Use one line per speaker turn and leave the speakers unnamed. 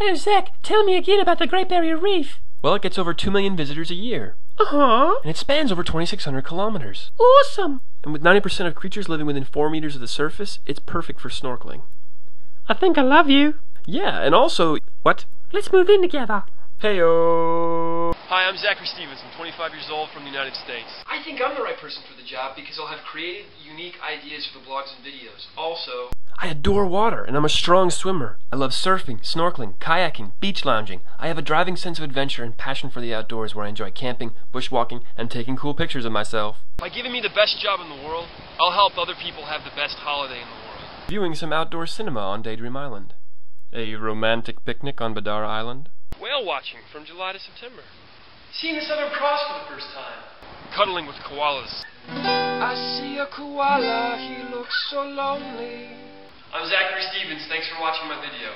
Oh, Zach, tell me again about the Great Barrier Reef.
Well, it gets over 2 million visitors a year,
Uh-huh.
and it spans over 2,600 kilometers.
Awesome.
And with 90% of creatures living within 4 meters of the surface, it's perfect for snorkeling.
I think I love you.
Yeah, and also, what?
Let's move in together.
Heyo! Hi, I'm Zachary Stevens. I'm 25 years old from the United States. I think I'm the right person for the job because I'll have creative, unique ideas for the blogs and videos. Also, I adore water and I'm a strong swimmer. I love surfing, snorkeling, kayaking, beach lounging. I have a driving sense of adventure and passion for the outdoors where I enjoy camping, bushwalking, and taking cool pictures of myself. By giving me the best job in the world, I'll help other people have the best holiday in the world. Viewing some outdoor cinema on Daydream Island. A romantic picnic on Bedarra Island. Whale watching from July to September. Seeing the Southern Cross for the first time. Cuddling with koalas.
I see a koala, he looks so lonely.
I'm Zachary Stevens. Thanks for watching my video.